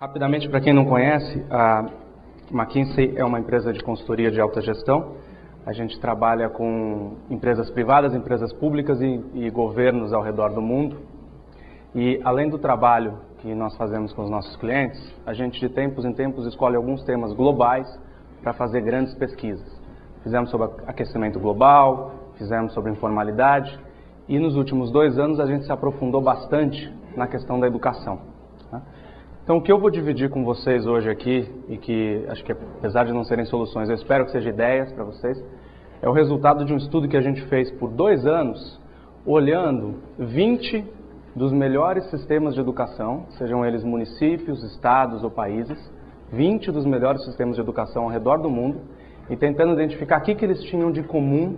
Rapidamente, para quem não conhece, a McKinsey é uma empresa de consultoria de alta gestão. A gente trabalha com empresas privadas, empresas públicas e, e, governos ao redor do mundo. E além do trabalho que nós fazemos com os nossos clientes, a gente de tempos em tempos escolhe alguns temas globais para fazer grandes pesquisas. Fizemos sobre aquecimento global, fizemos sobre informalidade e nos últimos dois anos a gente se aprofundou bastante na questão da educação. Então, o que eu vou dividir com vocês hoje aqui, e que acho que apesar de não serem soluções, eu espero que sejam ideias para vocês, é o resultado de um estudo que a gente fez por dois anos, olhando 20 dos melhores sistemas de educação, sejam eles municípios, estados ou países, 20 dos melhores sistemas de educação ao redor do mundo, e tentando identificar o que, que eles tinham de comum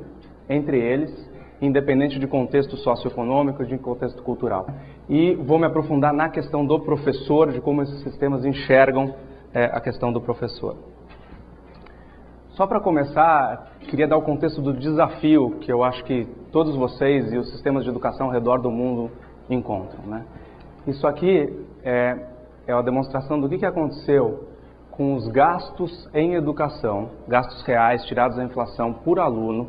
entre eles independente de contexto socioeconômico, de contexto cultural. E vou me aprofundar na questão do professor, de como esses sistemas enxergam é, a questão do professor. Só para começar, queria dar o contexto do desafio que eu acho que todos vocês e os sistemas de educação ao redor do mundo encontram. Né? Isso aqui é, é uma demonstração do que, que aconteceu com os gastos em educação, gastos reais tirados da inflação por aluno,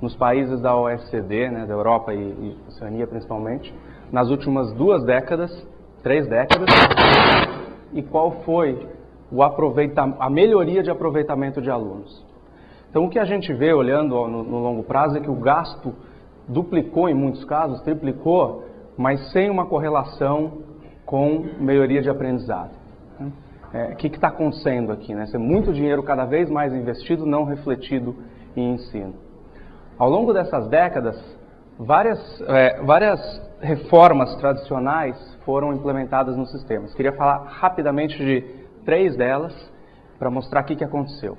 nos países da OECD, né, da Europa e, e Oceania principalmente, nas últimas duas décadas, três décadas, e qual foi o a melhoria de aproveitamento de alunos. Então, o que a gente vê olhando no, no longo prazo é que o gasto duplicou em muitos casos, triplicou, mas sem uma correlação com melhoria de aprendizado. É, o que está acontecendo aqui? Né? Ser muito dinheiro cada vez mais investido, não refletido em ensino. Ao longo dessas décadas, várias, é, várias reformas tradicionais foram implementadas nos sistemas. Queria falar rapidamente de três delas para mostrar o que, aconteceu.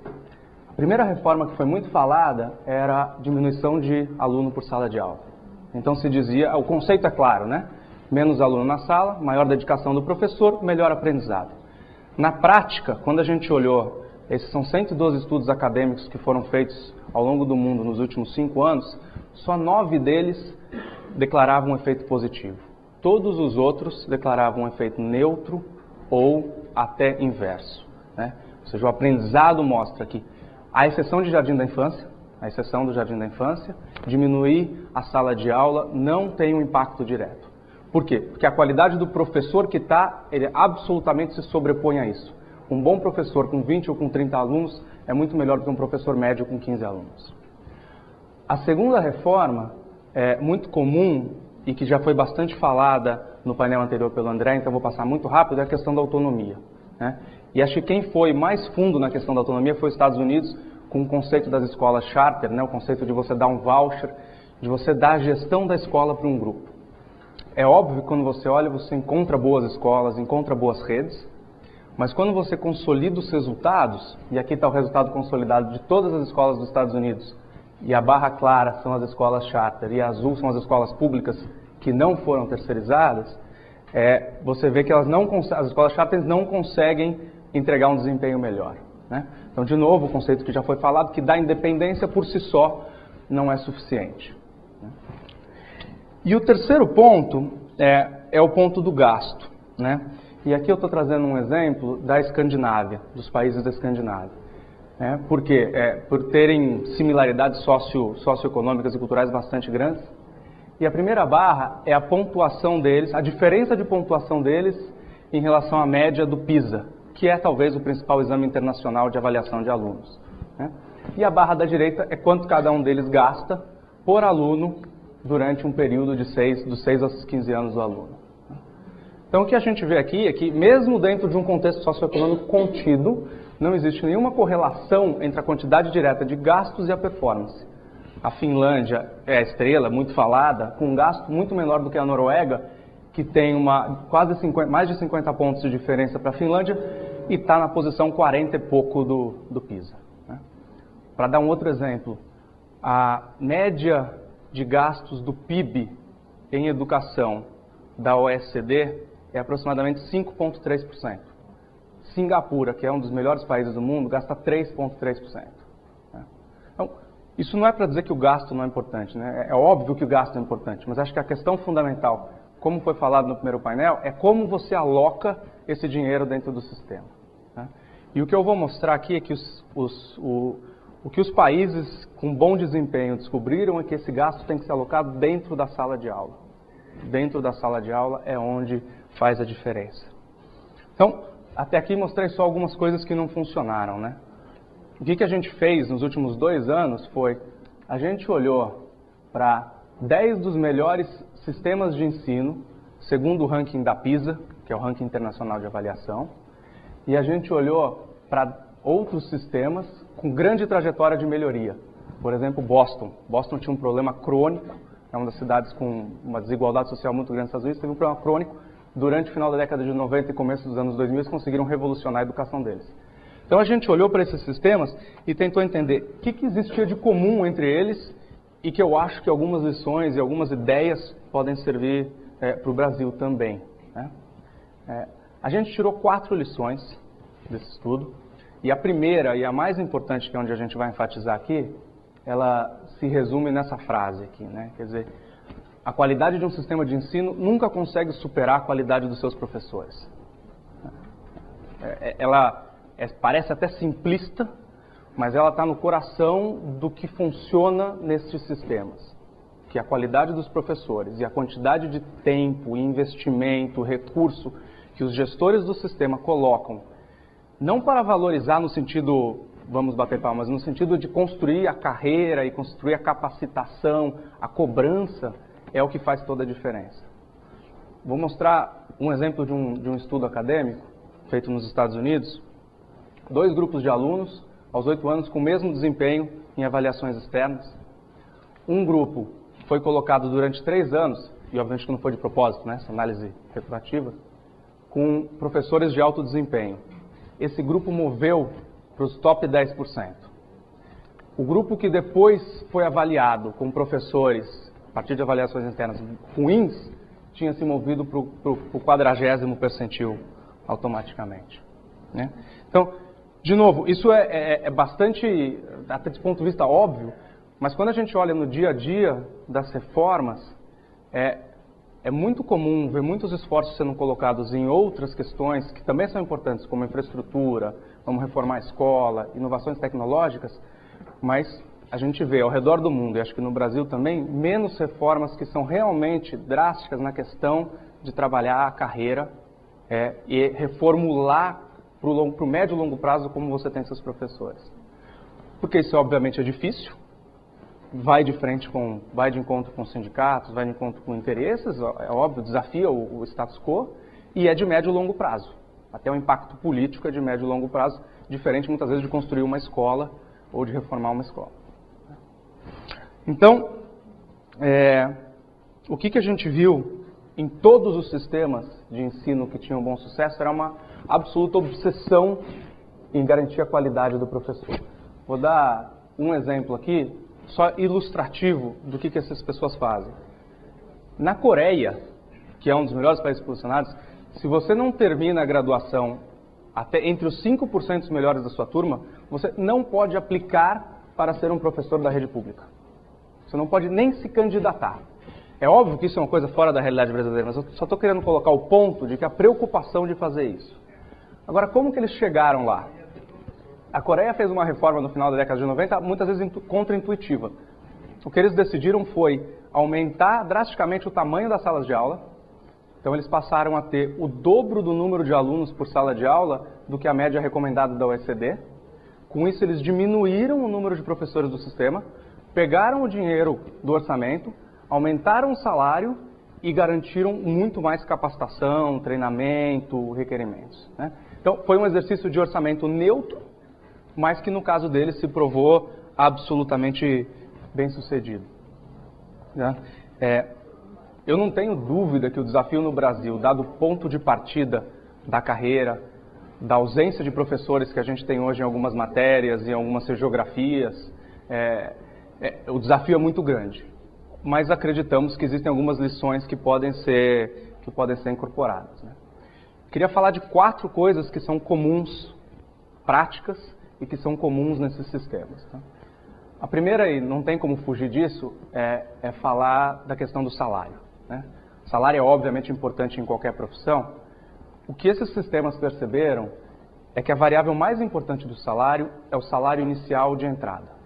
A primeira reforma que foi muito falada era a diminuição de aluno por sala de aula. Então se dizia, o conceito é claro, né? Menos aluno na sala, maior dedicação do professor, melhor aprendizado. Na prática, quando a gente olhou, esses são 112 estudos acadêmicos que foram feitos ao longo do mundo nos últimos cinco anos, só nove deles declaravam um efeito positivo. Todos os outros declaravam um efeito neutro ou até inverso. Né? Ou seja, o aprendizado mostra que, a exceção de jardim da infância, a exceção do jardim da infância, diminuir a sala de aula não tem um impacto direto. Por quê? Porque a qualidade do professor que está, ele absolutamente se sobrepõe a isso. Um bom professor com 20 ou com 30 alunos é muito melhor do que um professor médio com 15 alunos. A segunda reforma é muito comum e que já foi bastante falada no painel anterior pelo André, então vou passar muito rápido, é a questão da autonomia. Né? E acho que quem foi mais fundo na questão da autonomia foi os Estados Unidos, com o conceito das escolas charter, né? o conceito de você dar um voucher, de você dar a gestão da escola para um grupo. É óbvio que quando você olha, você encontra boas escolas, encontra boas redes, mas quando você consolida os resultados, e aqui está o resultado consolidado de todas as escolas dos Estados Unidos, e a barra clara são as escolas charter e a azul são as escolas públicas que não foram terceirizadas, é, você vê que elas não, as escolas charter não conseguem entregar um desempenho melhor. Né? Então, de novo, o conceito que já foi falado, que da independência por si só não é suficiente. Né? E o terceiro ponto é, é o ponto do gasto. Né? E aqui eu estou trazendo um exemplo da Escandinávia, dos países da Escandinávia. É, por quê? É, por terem similaridades socio, socioeconômicas e culturais bastante grandes. E a primeira barra é a pontuação deles, a diferença de pontuação deles em relação à média do PISA, que é talvez o principal exame internacional de avaliação de alunos. Né? E a barra da direita é quanto cada um deles gasta por aluno durante um período de seis, dos 6 aos 15 anos do aluno. Então, o que a gente vê aqui é que, mesmo dentro de um contexto socioeconômico contido, não existe nenhuma correlação entre a quantidade direta de gastos e a performance. A Finlândia é a estrela, muito falada, com um gasto muito menor do que a Noruega, que tem uma, quase 50, mais de 50 pontos de diferença para a Finlândia e está na posição 40 e pouco do, do PISA. Né? Para dar um outro exemplo, a média de gastos do PIB em educação da OECD é aproximadamente 5,3%. Singapura, que é um dos melhores países do mundo, gasta 3,3%. Né? Então, isso não é para dizer que o gasto não é importante, né? é óbvio que o gasto é importante, mas acho que a questão fundamental, como foi falado no primeiro painel, é como você aloca esse dinheiro dentro do sistema. Né? E o que eu vou mostrar aqui é que os, os, o, o que os países com bom desempenho descobriram é que esse gasto tem que ser alocado dentro da sala de aula. Dentro da sala de aula é onde faz a diferença. Então, até aqui mostrei só algumas coisas que não funcionaram, né? O que, que a gente fez nos últimos dois anos foi, a gente olhou para 10 dos melhores sistemas de ensino, segundo o ranking da PISA, que é o ranking internacional de avaliação, e a gente olhou para outros sistemas com grande trajetória de melhoria. Por exemplo, Boston. Boston tinha um problema crônico, é uma das cidades com uma desigualdade social muito grande nos Estados Unidos, teve um problema crônico. Durante o final da década de 90 e começo dos anos 2000, eles conseguiram revolucionar a educação deles. Então a gente olhou para esses sistemas e tentou entender o que, que existia de comum entre eles e que eu acho que algumas lições e algumas ideias podem servir é, para o Brasil também. Né? É, a gente tirou quatro lições desse estudo e a primeira e a mais importante, que é onde a gente vai enfatizar aqui, ela se resume nessa frase aqui, né? Quer dizer, a qualidade de um sistema de ensino nunca consegue superar a qualidade dos seus professores. É, ela é, parece até simplista, mas ela está no coração do que funciona nesses sistemas. Que a qualidade dos professores e a quantidade de tempo, investimento, recurso que os gestores do sistema colocam, não para valorizar no sentido, vamos bater palmas, no sentido de construir a carreira e construir a capacitação, a cobrança, é o que faz toda a diferença. Vou mostrar um exemplo de um, de um estudo acadêmico feito nos Estados Unidos, dois grupos de alunos, aos oito anos, com o mesmo desempenho em avaliações externas. Um grupo foi colocado durante três anos, e obviamente que não foi de propósito, né, essa análise retroativa, com professores de alto desempenho. Esse grupo moveu para os top 10%. O grupo que depois foi avaliado com professores, partir de avaliações internas ruins, tinha se movido para o quadragésimo percentil automaticamente. Né? Então, de novo, isso é, é, é bastante, até desse ponto de vista óbvio, mas quando a gente olha no dia a dia das reformas, é, é muito comum ver muitos esforços sendo colocados em outras questões que também são importantes, como infraestrutura, vamos reformar a escola, inovações tecnológicas, mas a gente vê ao redor do mundo, e acho que no Brasil também, menos reformas que são realmente drásticas na questão de trabalhar a carreira é, e reformular para o médio e longo prazo como você tem seus professores. Porque isso obviamente é difícil, vai de frente com, vai de encontro com sindicatos, vai de encontro com interesses, é óbvio, desafia o, o status quo, e é de médio e longo prazo. Até o impacto político é de médio e longo prazo, diferente muitas vezes de construir uma escola ou de reformar uma escola. Então, é, o que, que a gente viu em todos os sistemas de ensino que tinham bom sucesso era uma absoluta obsessão em garantir a qualidade do professor. Vou dar um exemplo aqui, só ilustrativo do que, que essas pessoas fazem. Na Coreia, que é um dos melhores países posicionados, se você não termina a graduação até entre os 5% melhores da sua turma, você não pode aplicar para ser um professor da rede pública. Você não pode nem se candidatar. É óbvio que isso é uma coisa fora da realidade brasileira, mas eu só estou querendo colocar o ponto de que a preocupação de fazer isso. Agora, como que eles chegaram lá? A Coreia fez uma reforma no final da década de 90, muitas vezes contra-intuitiva. O que eles decidiram foi aumentar drasticamente o tamanho das salas de aula. Então, eles passaram a ter o dobro do número de alunos por sala de aula do que a média recomendada da OECD. Com isso, eles diminuíram o número de professores do sistema, pegaram o dinheiro do orçamento, aumentaram o salário e garantiram muito mais capacitação, treinamento, requerimentos. Né? Então, foi um exercício de orçamento neutro, mas que no caso deles se provou absolutamente bem sucedido. Né? É, eu não tenho dúvida que o desafio no Brasil, dado o ponto de partida da carreira, da ausência de professores que a gente tem hoje em algumas matérias, em algumas geografias, é, é, o desafio é muito grande mas acreditamos que existem algumas lições que podem ser, que podem ser incorporadas. Né? Queria falar de quatro coisas que são comuns, práticas, e que são comuns nesses sistemas. Tá? A primeira, e não tem como fugir disso, é, é falar da questão do salário. Né? Salário é obviamente importante em qualquer profissão, o que esses sistemas perceberam é que a variável mais importante do salário é o salário inicial de entrada.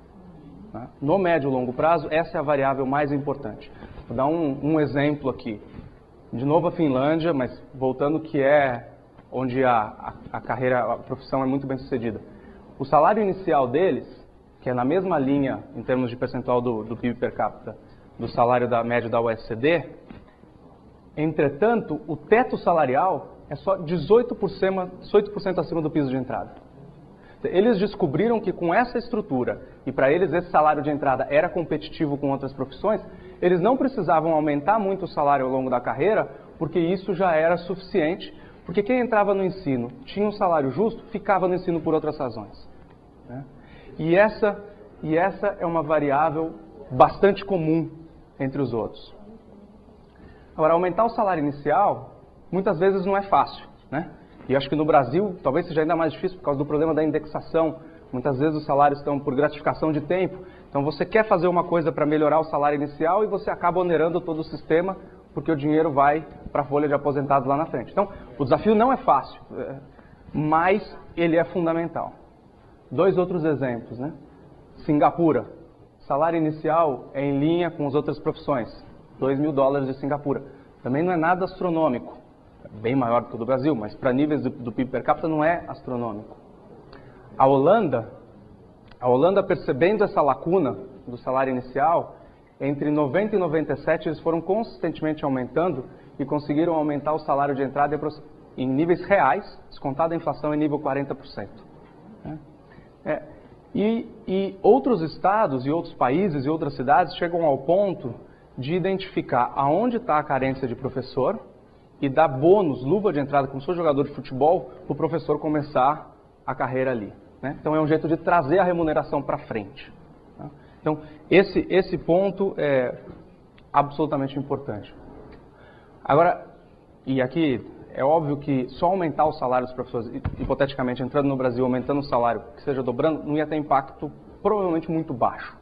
Né? No médio e longo prazo, essa é a variável mais importante. Vou dar um, um exemplo aqui. De novo a Finlândia, mas voltando que é onde a, a, carreira, a profissão é muito bem sucedida. O salário inicial deles, que é na mesma linha em termos de percentual do, do PIB per capita do salário da média da OECD, entretanto, o teto salarial é só 18%, 18 acima do piso de entrada. Eles descobriram que com essa estrutura, e para eles esse salário de entrada era competitivo com outras profissões, eles não precisavam aumentar muito o salário ao longo da carreira, porque isso já era suficiente, porque quem entrava no ensino tinha um salário justo, ficava no ensino por outras razões. Né? E, essa, e essa é uma variável bastante comum entre os outros. Agora, aumentar o salário inicial muitas vezes não é fácil, né? E acho que no Brasil talvez seja ainda mais difícil por causa do problema da indexação. Muitas vezes os salários estão por gratificação de tempo. Então você quer fazer uma coisa para melhorar o salário inicial e você acaba onerando todo o sistema porque o dinheiro vai para a folha de aposentados lá na frente. Então o desafio não é fácil, é, mas ele é fundamental. Dois outros exemplos, né? Singapura. Salário inicial é em linha com as outras profissões. 2 mil dólares de Singapura. Também não é nada astronômico bem maior do que o do Brasil, mas para níveis do, do PIB per capita não é astronômico. A Holanda, a Holanda percebendo essa lacuna do salário inicial, entre 90 e 97 eles foram consistentemente aumentando e conseguiram aumentar o salário de entrada em níveis reais, descontada a inflação em nível 40%. Né? É, e, e outros estados e outros países e outras cidades chegam ao ponto de identificar aonde está a carência de professor e dar bônus, luva de entrada, como sou jogador de futebol, para o professor começar a carreira ali. Né? Então é um jeito de trazer a remuneração para frente. Tá? Então esse, esse ponto é absolutamente importante. Agora, e aqui é óbvio que só aumentar o salário dos professores, hipoteticamente entrando no Brasil, aumentando o salário, que seja dobrando, não ia ter impacto provavelmente muito baixo.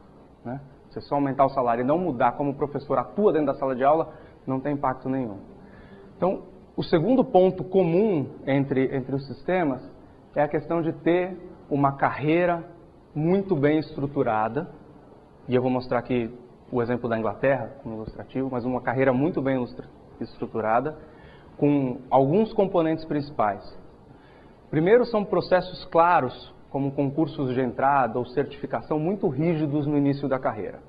Né? Se só aumentar o salário e não mudar como o professor atua dentro da sala de aula, não tem impacto nenhum. Então, o segundo ponto comum entre, entre os sistemas é a questão de ter uma carreira muito bem estruturada, e eu vou mostrar aqui o exemplo da Inglaterra como ilustrativo, mas uma carreira muito bem estruturada, com alguns componentes principais. Primeiro, são processos claros, como concursos de entrada ou certificação, muito rígidos no início da carreira.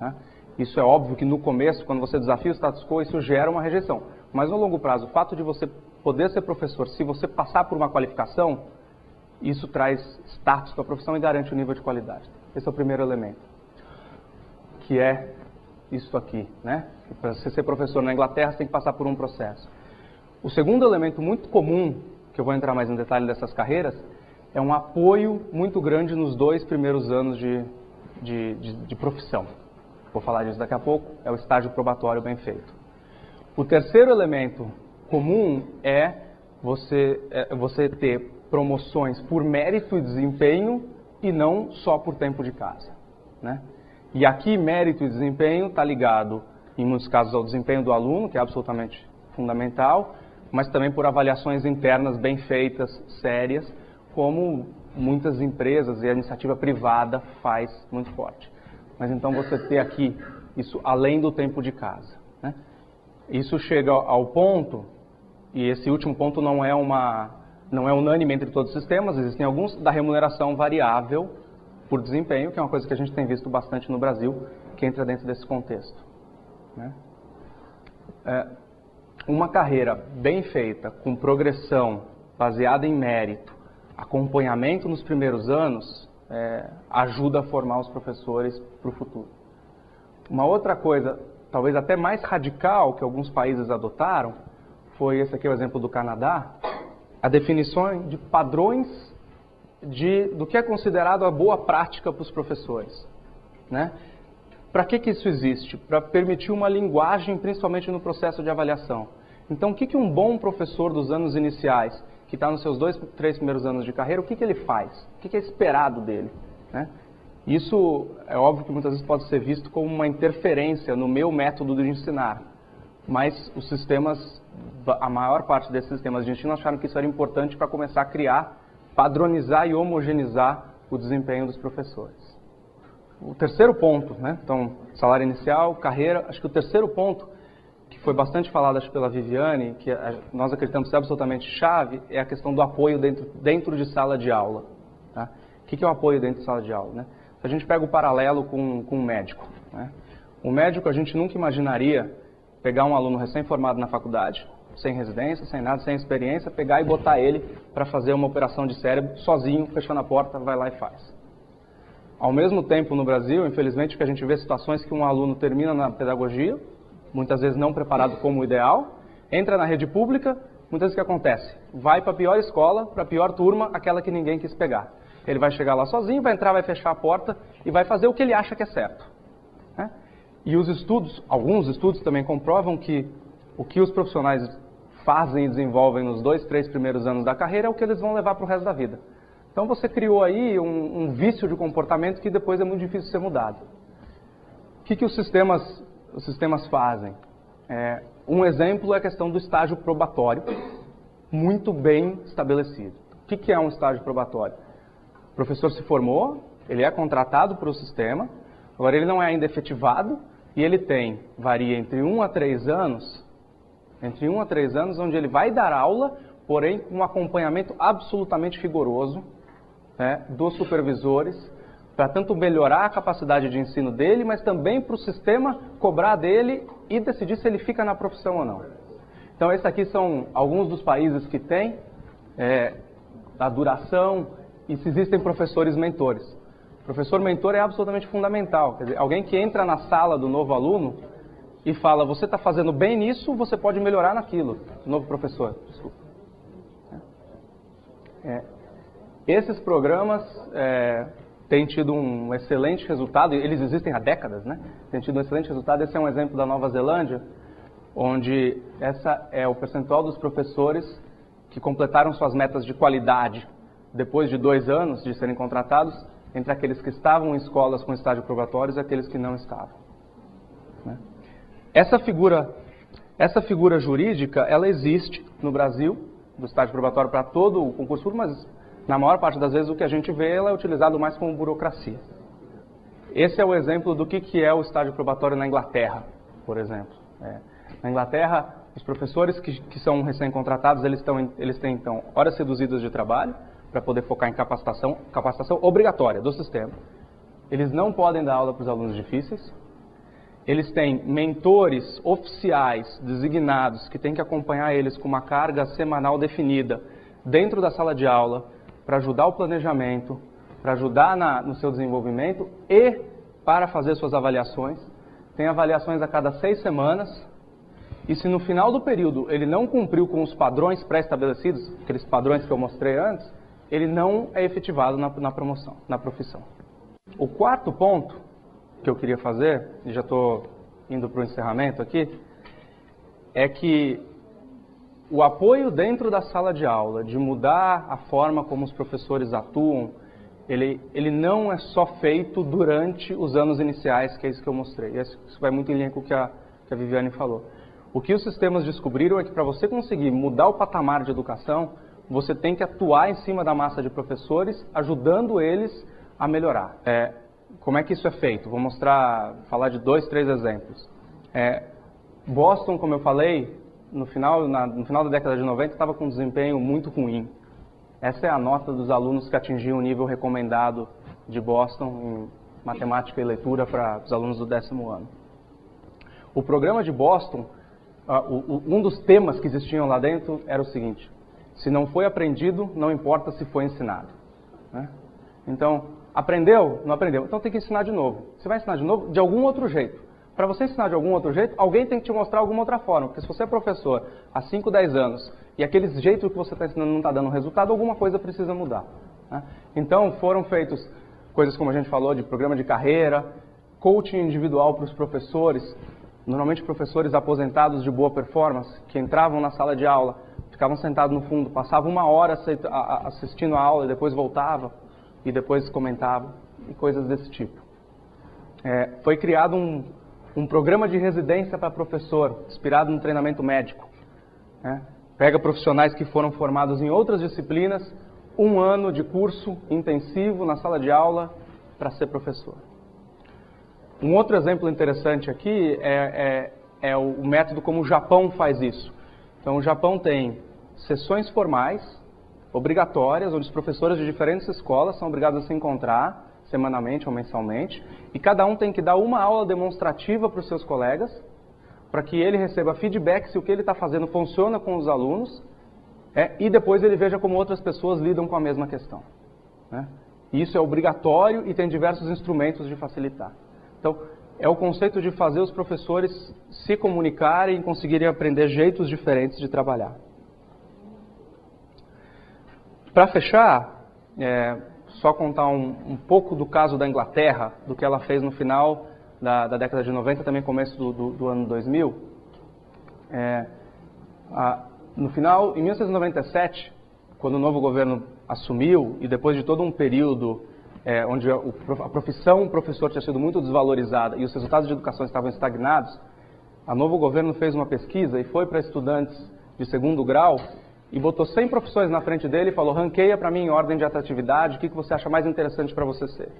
Né? Isso é óbvio que no começo, quando você desafia o status quo, isso gera uma rejeição. Mas no longo prazo, o fato de você poder ser professor, se você passar por uma qualificação, isso traz status para a profissão e garante o nível de qualidade. Esse é o primeiro elemento, que é isso aqui, né? Para você ser professor na Inglaterra, você tem que passar por um processo. O segundo elemento muito comum, que eu vou entrar mais em detalhe dessas carreiras, é um apoio muito grande nos dois primeiros anos de, de, de, de profissão vou falar disso daqui a pouco, é o estágio probatório bem feito. O terceiro elemento comum é você, é você ter promoções por mérito e desempenho e não só por tempo de casa. Né? E aqui, mérito e desempenho está ligado, em muitos casos, ao desempenho do aluno, que é absolutamente fundamental, mas também por avaliações internas bem feitas, sérias, como muitas empresas e a iniciativa privada faz muito forte mas então você ter aqui isso além do tempo de casa. Né? Isso chega ao ponto, e esse último ponto não é, uma, não é unânime entre todos os sistemas, existem alguns da remuneração variável por desempenho, que é uma coisa que a gente tem visto bastante no Brasil, que entra dentro desse contexto. Né? É, uma carreira bem feita, com progressão baseada em mérito, acompanhamento nos primeiros anos, é, ajuda a formar os professores para o futuro. Uma outra coisa, talvez até mais radical que alguns países adotaram, foi esse aqui o exemplo do Canadá, a definição de padrões de, do que é considerado a boa prática para os professores. Né? Para que, que isso existe? Para permitir uma linguagem, principalmente no processo de avaliação. Então, o que, que um bom professor dos anos iniciais que está nos seus dois, três primeiros anos de carreira, o que, que ele faz? O que, que é esperado dele? Né? Isso é óbvio que muitas vezes pode ser visto como uma interferência no meu método de ensinar. mas os sistemas, a maior parte desses sistemas de ensino acharam que isso era importante para começar a criar, padronizar e homogeneizar o desempenho dos professores. O terceiro ponto, né? então, salário inicial, carreira, acho que o terceiro ponto, que foi bastante falado acho, pela Viviane, que nós acreditamos ser absolutamente chave, é a questão do apoio dentro, dentro de sala de aula. Tá? O que é o apoio dentro de sala de aula? Né? Se a gente pega o paralelo com, com um médico, né? o médico a gente nunca imaginaria pegar um aluno recém-formado na faculdade, sem residência, sem nada, sem experiência, pegar e botar ele para fazer uma operação de cérebro sozinho, fechando a porta, vai lá e faz. Ao mesmo tempo, no Brasil, infelizmente, que a gente vê situações que um aluno termina na pedagogia, muitas vezes não preparado como o ideal, entra na rede pública, muitas vezes o que acontece? Vai para a pior escola, para a pior turma, aquela que ninguém quis pegar. Ele vai chegar lá sozinho, vai entrar, vai fechar a porta e vai fazer o que ele acha que é certo. Né? E os estudos, alguns estudos também comprovam que o que os profissionais fazem e desenvolvem nos dois, três primeiros anos da carreira é o que eles vão levar para o resto da vida. Então você criou aí um, um, vício de comportamento que depois é muito difícil ser mudado. O que, que os, sistemas, os sistemas fazem? É, um exemplo é a questão do estágio probatório, muito bem estabelecido. O que, que é um estágio probatório? O professor se formou, ele é contratado para o sistema, agora ele não é ainda efetivado e ele tem, varia entre 1 a 3 anos entre 1 a 3 anos, onde ele vai dar aula, porém com um acompanhamento absolutamente rigoroso né, dos supervisores, para tanto melhorar a capacidade de ensino dele, mas também para o sistema cobrar dele e decidir se ele fica na profissão ou não. Então, esses aqui são alguns dos países que têm é, a duração e se existem professores mentores. Professor mentor é absolutamente fundamental. Quer dizer, alguém que entra na sala do novo aluno e fala, você está fazendo bem nisso, você pode melhorar naquilo. Novo professor, desculpa. É, esses programas é, têm tido um excelente resultado, eles existem há décadas, né? Têm tido um excelente resultado. Esse é um exemplo da Nova Zelândia, onde essa é o percentual dos professores que completaram suas metas de qualidade depois de dois anos de serem contratados, entre aqueles que estavam em escolas com estágio probatório e aqueles que não estavam. Né? Essa figura, essa figura jurídica, ela existe no Brasil, do estágio probatório para todo o concurso público, mas na maior parte das vezes o que a gente vê ela é utilizado mais como burocracia. Esse é o exemplo do que, que é o estágio probatório na Inglaterra, por exemplo. É. Na Inglaterra, os professores que, que são recém-contratados, eles, eles têm então horas reduzidas de trabalho para poder focar em capacitação, capacitação obrigatória do sistema. Eles não podem dar aula para os alunos difíceis, eles têm mentores oficiais designados que têm que acompanhar eles com uma carga semanal definida dentro da sala de aula para ajudar o planejamento, para ajudar na, no seu desenvolvimento e para fazer suas avaliações. Tem avaliações a cada seis semanas e se no final do período ele não cumpriu com os padrões pré-estabelecidos, aqueles padrões que eu mostrei antes, ele não é efetivado na, na promoção, na profissão. O quarto ponto que eu queria fazer, e já estou indo para o encerramento aqui, é que o apoio dentro da sala de aula, de mudar a forma como os professores atuam, ele, ele não é só feito durante os anos iniciais, que é isso que eu mostrei. Isso vai muito em linha com o que a, que a Viviane falou. O que os sistemas descobriram é que para você conseguir mudar o patamar de educação, você tem que atuar em cima da massa de professores, ajudando eles a melhorar. É, como é que isso é feito? Vou mostrar, falar de dois, três exemplos. É, Boston, como eu falei, no final, na, no final da década de 90 estava com um desempenho muito ruim. Essa é a nota dos alunos que atingiam o nível recomendado de Boston em matemática e leitura para os alunos do décimo ano. O programa de Boston, uh, o, um dos temas que existiam lá dentro era o seguinte: se não foi aprendido, não importa se foi ensinado. Né? Então, Aprendeu? Não aprendeu. Então tem que ensinar de novo. Você vai ensinar de novo de algum outro jeito. Para você ensinar de algum outro jeito, alguém tem que te mostrar alguma outra forma. Porque se você é professor há 5, 10 anos e aquele jeito que você está ensinando não está dando resultado, alguma coisa precisa mudar. Né? Então foram feitos coisas como a gente falou de programa de carreira, coaching individual para os professores, normalmente professores aposentados de boa performance, que entravam na sala de aula, ficavam sentados no fundo, passavam uma hora assistindo a aula e depois voltavam e depois comentava, e coisas desse tipo. É, foi criado um, um programa de residência para professor, inspirado no treinamento médico. Né? Pega profissionais que foram formados em outras disciplinas, um ano de curso intensivo na sala de aula para ser professor. Um outro exemplo interessante aqui é, é, é o método como o Japão faz isso. Então, o Japão tem sessões formais, obrigatórias, onde os professores de diferentes escolas são obrigados a se encontrar semanalmente ou mensalmente, e cada um tem que dar uma aula demonstrativa para os seus colegas, para que ele receba feedback se o que ele está fazendo funciona com os alunos, é, e depois ele veja como outras pessoas lidam com a mesma questão. Né? Isso é obrigatório e tem diversos instrumentos de facilitar. Então, é o conceito de fazer os professores se comunicarem e conseguirem aprender jeitos diferentes de trabalhar. Para fechar, é, só contar um, um, pouco do caso da Inglaterra, do que ela fez no final da, da década de 90, também começo do, do, do ano 2000. É, a, no final, em 1997, quando o novo governo assumiu e depois de todo um período é, onde a, profissão professor tinha sido muito desvalorizada e os resultados de educação estavam estagnados, a novo governo fez uma pesquisa e foi para estudantes de segundo grau e botou 100 profissões na frente dele e falou: ranqueia para mim em ordem de atratividade, o que, que você acha mais interessante para você ser.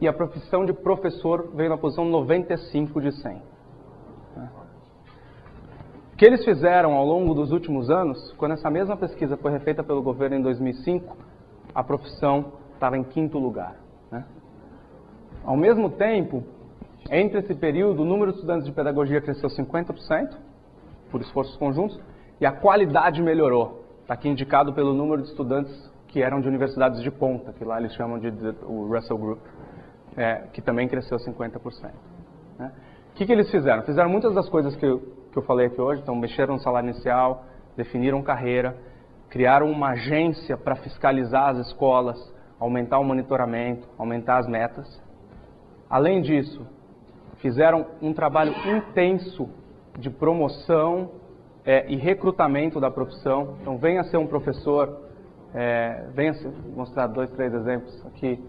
E a profissão de professor veio na posição 95 de 100. O que eles fizeram ao longo dos últimos anos, quando essa mesma pesquisa foi refeita pelo governo em 2005, a profissão estava em quinto lugar. Né? Ao mesmo tempo, entre esse período, o número de estudantes de pedagogia cresceu 50%, por esforços conjuntos, e a qualidade melhorou. Está aqui indicado pelo número de estudantes que eram de universidades de ponta, que lá eles chamam de, o Russell Group, é, que também cresceu 50%. Né? O que, que eles fizeram? Fizeram muitas das coisas que eu, que eu falei aqui hoje, então mexeram no salário inicial, definiram carreira, criaram uma agência para fiscalizar as escolas, aumentar o monitoramento, aumentar as metas. Além disso, fizeram um trabalho intenso de promoção é, e recrutamento da profissão. Então, venha ser um professor, é, venha mostrar dois, três exemplos aqui.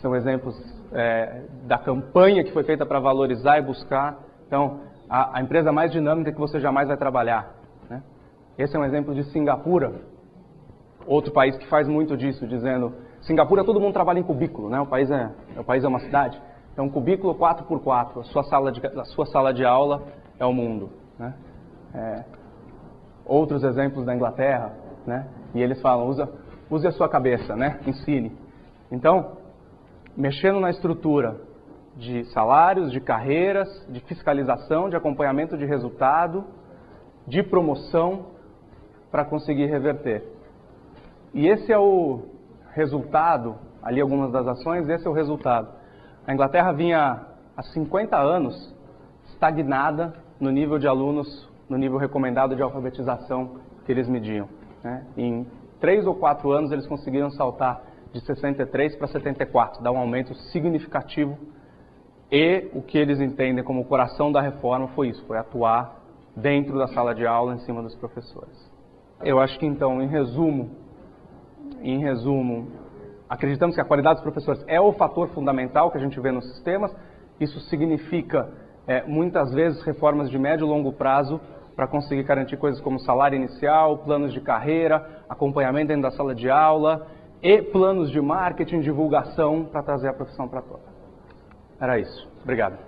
São exemplos é, da campanha que foi feita para valorizar e buscar. Então, a, a, empresa mais dinâmica que você jamais vai trabalhar. Né? Esse é um exemplo de Singapura, outro país que faz muito disso, dizendo Singapura todo mundo trabalha em cubículo, né? O país é, o país é uma cidade. Então, cubículo 4x4, a sua sala de, a sua sala de aula é o mundo. Né? é, outros exemplos da Inglaterra, né? E eles falam, usa, use a sua cabeça, né? Ensine. Então, mexendo na estrutura de salários, de carreiras, de fiscalização, de acompanhamento de resultado, de promoção, para conseguir reverter. E esse é o resultado, ali algumas das ações, esse é o resultado. A Inglaterra vinha há 50 anos estagnada no nível de alunos no nível recomendado de alfabetização que eles mediam. Né? Em três ou quatro anos eles conseguiram saltar de 63 para 74, dar um aumento significativo. E o que eles entendem como o coração da reforma foi isso, foi atuar dentro da sala de aula em cima dos professores. Eu acho que então, em resumo, em resumo, acreditamos que a qualidade dos professores é o fator fundamental que a gente vê nos sistemas. Isso significa é, muitas vezes reformas de médio e longo prazo para conseguir garantir coisas como salário inicial, planos de carreira, acompanhamento dentro da sala de aula e planos de marketing, divulgação para trazer a profissão para toda. Era isso. Obrigado.